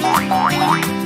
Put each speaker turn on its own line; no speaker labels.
Bye.